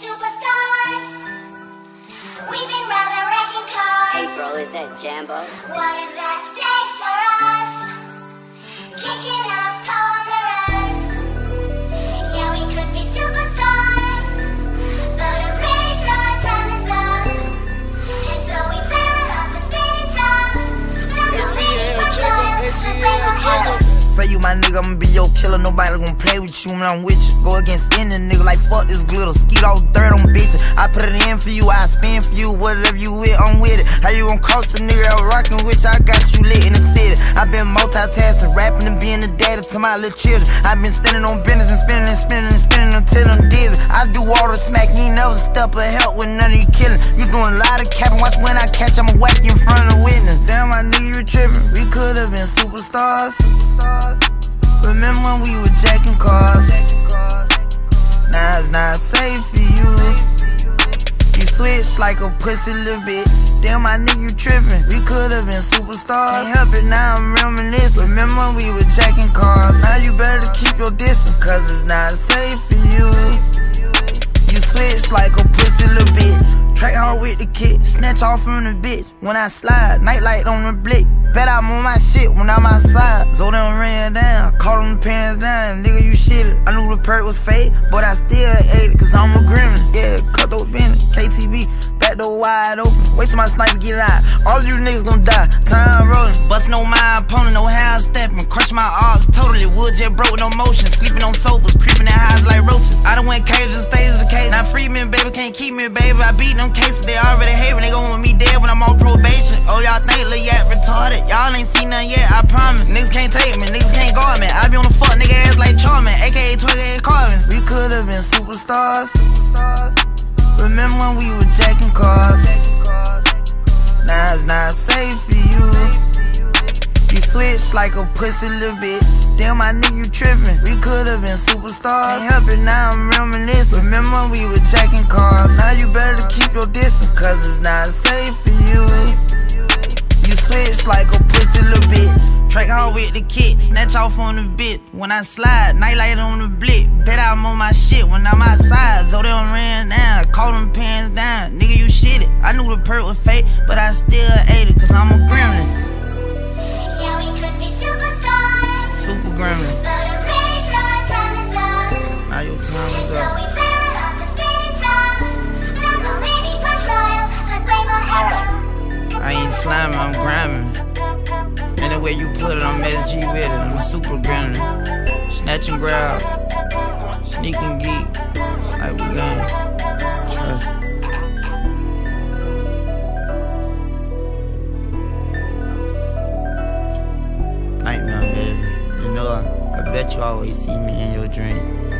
superstars. We've been rather wrecking cars. Hey bro, is that Jambo? What is at stake for us? Kicking off killer. Nobody gon' play with you when I'm with you. Go against any nigga like fuck this glitter. Skeet all dirt on bitches. I put it in for you, I spin for you. Whatever you with, I'm with it. How you gon' cost a nigga that rockin' with you? I got you lit in the city. i been multitasking, rapping and being the daddy to my little children. i been spinning on business and spinning and spinning and spinning until I'm dizzy. I do all the smack, you ain't never step or help with none of you killing. You doing a lot of capping, watch when I catch, I'ma whack in front of witness. Damn, I knew you were tripping. We could've been superstars. Remember when we were jacking cars? Now it's not safe for you. You switch like a pussy little bitch. Damn, my nigga, you tripping. We could've been superstars. Can't help it, now I'm reminiscing. Remember when we were jacking cars? Now you better keep your distance, cause it's not safe for you. You switch like a pussy little bitch. Trackhawk with the kick, snatch off from the bitch. When I slide, nightlight on the blick. Bet I'm on my shit when I'm outside. So them ran down, down. Nigga, you shitted. I knew the Perc was fake, but I still ate it, cause I'm a gremlin. Yeah, cut those bending, KTV. Back door wide open, wait till my sniper get out. All you niggas gon' die, time rolling. Bustin' on my opponent, no how stepping. Crush my arms totally, wood jet broke, no motion. Sleeping on sofas, creeping in highs like roaches. I done went cage and stages the cage. Now free baby, can't keep me, baby. I beat them cases, they already hate me. They gon' with me superstars. Remember when we were jacking cars? Now it's not safe for you. You switch like a pussy little bitch. Damn, my nigga, you tripping. We could've been superstars. Can't help it, now I'm reminiscing. Remember when we were jacking cars? Now you better keep your distance, cause it's not safe With the kick, snatch off on the bit. When I slide, nightlight on the blick. Bet I'm on my shit when I'm outside. So they done ran down, caught them pants down. Nigga, you shit it. I knew the Perc was fake, but I still ate it, cause I'm a gremlin. Yeah, we could be superstars. Super gremlin. Anyway you put it, I'm SG with it. I'm a super gremlin. Snatch and grab. Sneak and geek. We gang. Trust. Nightmare, baby. You know, I, I bet you always see me in your dream.